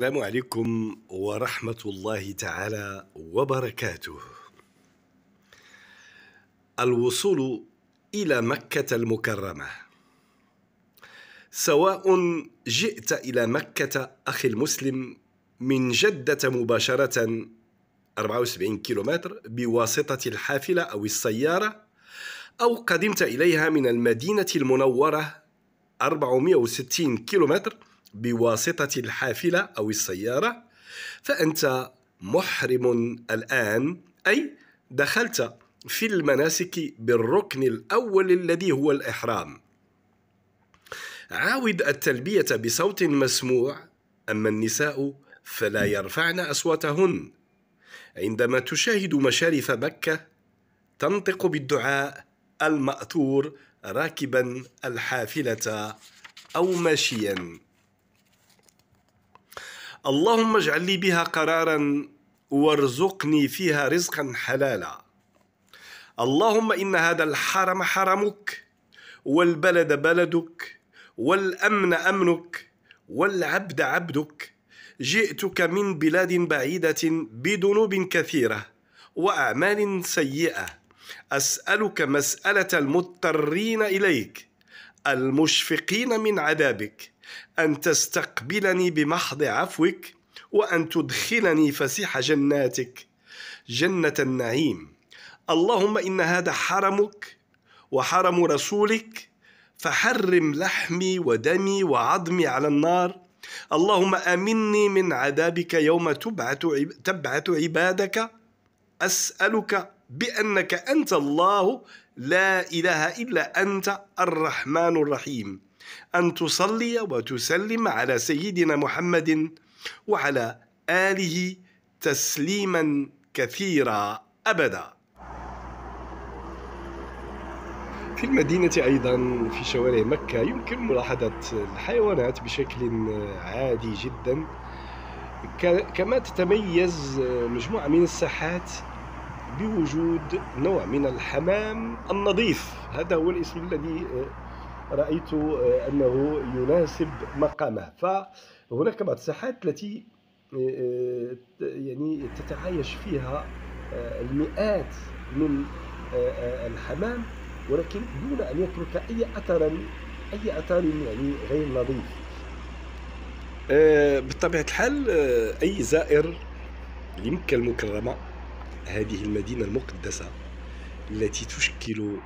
السلام عليكم ورحمة الله تعالى وبركاته. الوصول إلى مكة المكرمة. سواء جئت إلى مكة أخي المسلم من جدة مباشرة 74 كيلومتر بواسطة الحافلة أو السيارة أو قدمت إليها من المدينة المنورة 460 كيلومتر بواسطة الحافلة أو السيارة فأنت محرم الآن أي دخلت في المناسك بالركن الأول الذي هو الإحرام. عاود التلبية بصوت مسموع أما النساء فلا يرفعن أصواتهن. عندما تشاهد مشارف مكة تنطق بالدعاء المأثور راكبا الحافلة أو ماشيا. اللهم اجعل لي بها قرارا وارزقني فيها رزقا حلالا. اللهم إن هذا الحرم حرمك والبلد بلدك والأمن أمنك والعبد عبدك. جئتك من بلاد بعيدة بذنوب كثيرة وأعمال سيئة. أسألك مسألة المضطرين إليك المشفقين من عذابك. أن تستقبلني بمحض عفوك وأن تدخلني فسيح جناتك جنة النعيم. اللهم إن هذا حرمك وحرم رسولك فحرم لحمي ودمي وعظمي على النار. اللهم آمني من عذابك يوم تبعث تبعث عبادك. أسألك بأنك أنت الله لا إله إلا أنت الرحمن الرحيم. أن تصلي وتسلم على سيدنا محمد وعلى آله تسليما كثيرا. أبدا. في المدينة أيضا في شوارع مكة يمكن ملاحظة الحيوانات بشكل عادي جدا. كما تتميز مجموعة من الساحات بوجود نوع من الحمام النظيف. هذا هو الاسم الذي رأيت أنه يناسب مقامه. فهناك بعض الساحات التي يعني تتعايش فيها المئات من الحمام ولكن دون أن يترك أي أثر أي أثر يعني غير نظيف. بطبيعة الحال أي زائر لمكة المكرمة هذه المدينة المقدسة التي تشكل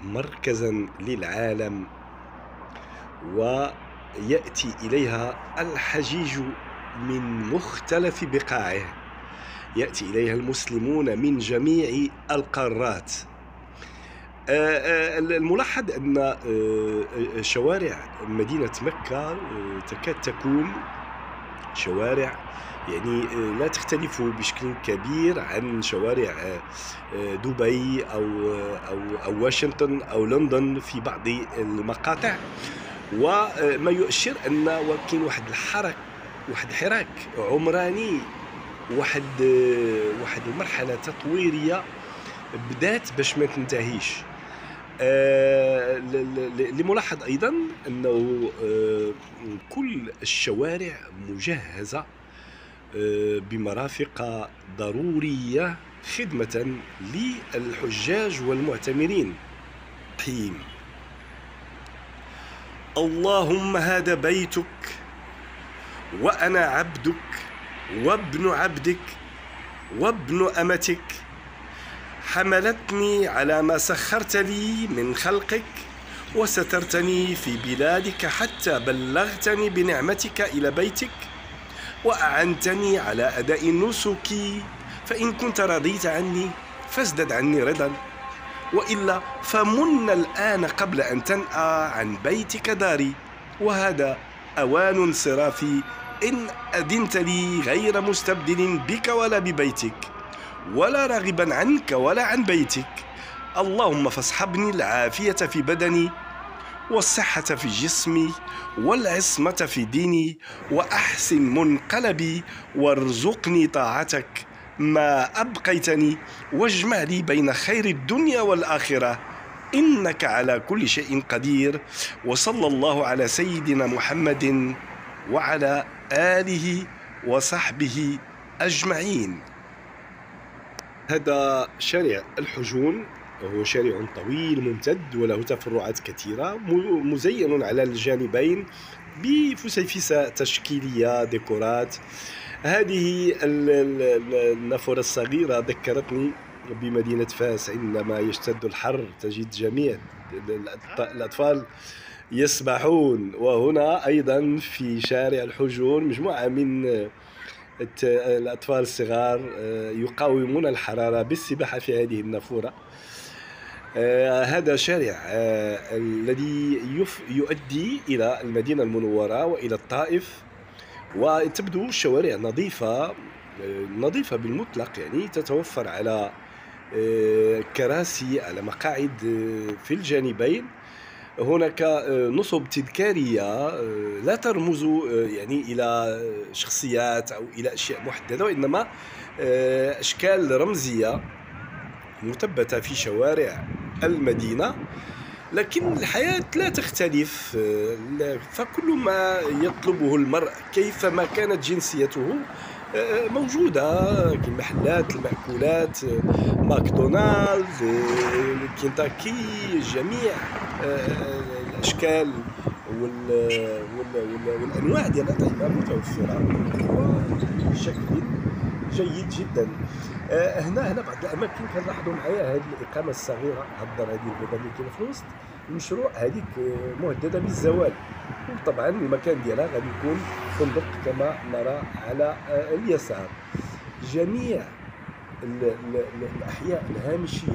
مركزا للعالم ويأتي إليها الحجيج من مختلف بقاعه. يأتي إليها المسلمون من جميع القارات. آه، آه، الملاحظ أن آه، شوارع مدينة مكة تكاد تكون شوارع. يعني لا تختلف بشكل كبير عن شوارع دبي أو أو أو واشنطن أو لندن في بعض المقاطع. وما يؤشر أن كاين واحد الحرك واحد الحراك عمراني واحد واحد المرحله تطويرية بدات باش ما تنتهيش. آه لملاحظ أيضا أنه آه كل الشوارع مجهزة آه بمرافق ضرورية خدمة للحجاج والمعتمرين. حين. اللهم هذا بيتك وأنا عبدك وابن عبدك وابن أمتك حملتني على ما سخرت لي من خلقك وسترتني في بلادك حتى بلغتني بنعمتك إلى بيتك وأعنتني على أداء نسكي فإن كنت رضيت عني فازدد عني رضا وإلا فمن الآن قبل أن تنأى عن بيتك داري وهذا أوان انصرافي إن أذنت لي غير مستبدل بك ولا ببيتك. ولا راغبا عنك ولا عن بيتك. اللهم فاصحبني العافية في بدني والصحة في جسمي والعصمة في ديني وأحسن منقلبي وارزقني طاعتك. ما أبقيتني واجمع لي بين خير الدنيا والآخرة. إنك على كل شيء قدير. وصلى الله على سيدنا محمد وعلى آله وصحبه أجمعين. هذا شارع الحجون وهو شارع طويل ممتد وله تفرعات كثيرة مزين على الجانبين بفسيفساء تشكيلية ديكورات. هذه النافورة الصغيرة ذكرتني بمدينة فاس عندما يشتد الحر تجد جميع الأطفال يسبحون. وهنا أيضا في شارع الحجون مجموعة من الأطفال الصغار آه، يقاومون الحرارة بالسباحة في هذه النافورة. آه هذا شارع آه الذي يؤدي إلى المدينة المنورة وإلى الطائف. وتبدو الشوارع نظيفة نظيفة بالمطلق يعني تتوفر على كراسي على مقاعد في الجانبين. هناك آه، نصب تذكارية لا ترمز يعني إلى شخصيات أو إلى أشياء محددة وإنما أشكال رمزية مثبتة في شوارع المدينة. لكن الحياة لا تختلف فكل ما يطلبه المرء كيفما كانت جنسيته موجودة كمحلات المأكولات ماكدونالدز كنتاكي جميع الأشكال والأنواع ديال الأطعمة متوفرة بشكل جيد جدا. آه، هنا هنا بعض الأماكن كنلاحظوا معايا هذه الإقامة الصغيرة. هاد الدار هذه البيضاء اللي كاينة في الوسط. المشروع هذيك آه، مهددة بالزوال. وطبعا المكان ديالها غادي يكون فندق كما نرى على آه، اليسار. جميع الأحياء الهامشية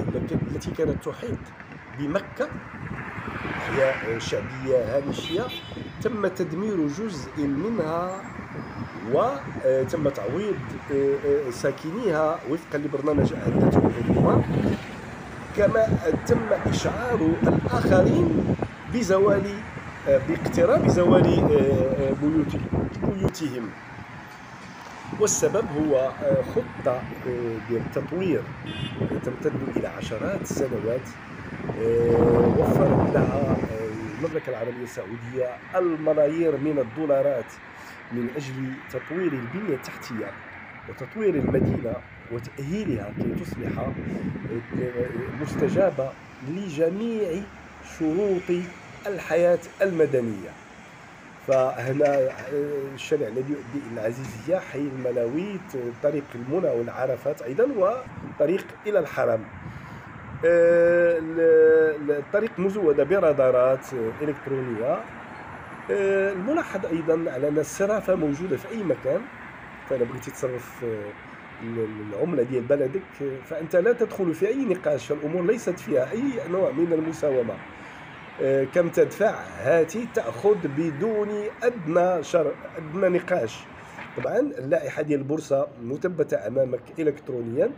التي كانت تحيط بمكة أحياء شعبية هامشية تم تدمير جزء منها وتم تعويض آه، آه، ساكنيها وفقا لبرنامج أهدته الحكومة كما تم إشعار الآخرين بزوال آه، باقتراب زوال بيوتهم. والسبب هو خطة للتطوير. تمتد إلى عشرات السنوات وفرت لها المملكة العربية السعودية الملايير من الدولارات من أجل تطوير البنية التحتية وتطوير المدينة وتأهيلها كي تصبح مستجابة لجميع شروط الحياة المدنية. فهنا الشارع الذي يؤدي إلى العزيزية حي الملاويت طريق المنى والعرفات أيضا وطريق إلى الحرم. الطريق مزودة برادارات إلكترونية. آه، الملاحظ أيضا على أن الصرافة موجودة في أي مكان. فاذا بغيتي تصرف آه، العمله ديال بلدك. آه، فأنت لا تدخل في أي نقاش. فالامور ليست فيها أي نوع من المساومة. كم تدفع؟ هاتي تأخذ بدون أدنى شر أدنى نقاش. طبعا اللائحة ديال البورصة مثبتة أمامك الكترونيا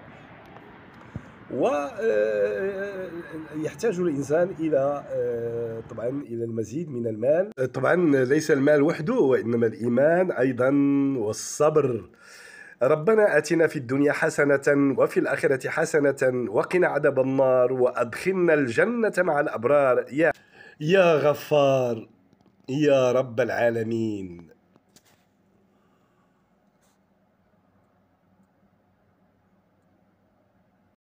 الإنسان إلى آه، طبعا إلى المزيد من المال. طبعا ليس المال وحده وإنما الإيمان أيضا والصبر. ربنا آتنا في الدنيا حسنة وفي الآخرة حسنة وقنا عذاب النار وأدخلنا الجنة مع الأبرار. يا يا غفار يا رب العالمين.